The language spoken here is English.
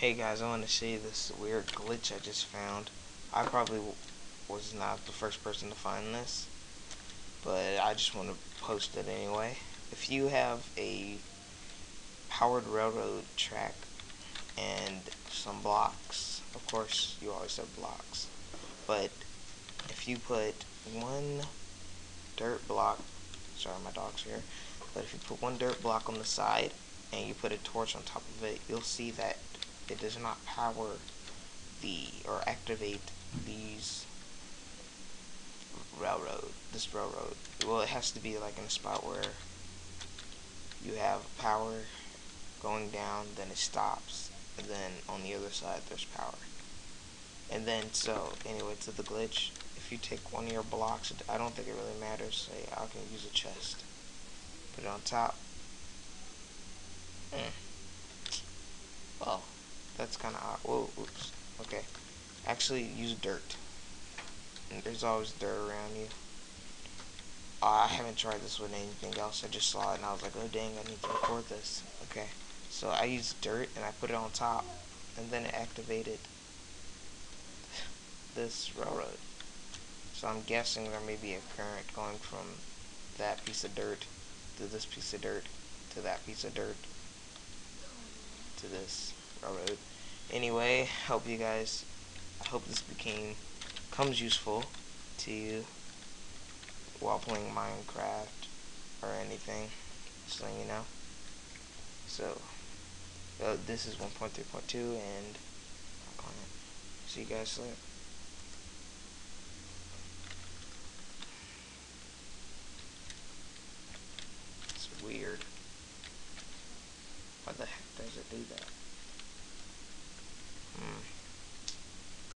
Hey guys, I want to show you this weird glitch I just found. I probably was not the first person to find this, but I just want to post it anyway. If you have a powered railroad track and some blocks, of course you always have blocks, but if you put one dirt block, sorry my dog's here, but if you put one dirt block on the side and you put a torch on top of it, you'll see that it does not power the or activate these railroad this railroad. Well it has to be like in a spot where you have power going down then it stops and then on the other side there's power. And then so anyway to the glitch if you take one of your blocks I don't think it really matters say I can use a chest. Put it on top mm. well that's kind of odd. Whoa, oops. Okay. Actually, use dirt. There's always dirt around you. Uh, I haven't tried this with anything else. I just saw it and I was like, oh dang, I need to record this. Okay. So I used dirt and I put it on top. And then it activated this railroad. So I'm guessing there may be a current going from that piece of dirt to this piece of dirt to that piece of dirt to this railroad anyway hope you guys hope this became comes useful to you while playing Minecraft or anything just letting you know. So uh, this is 1.3.2 and see you guys later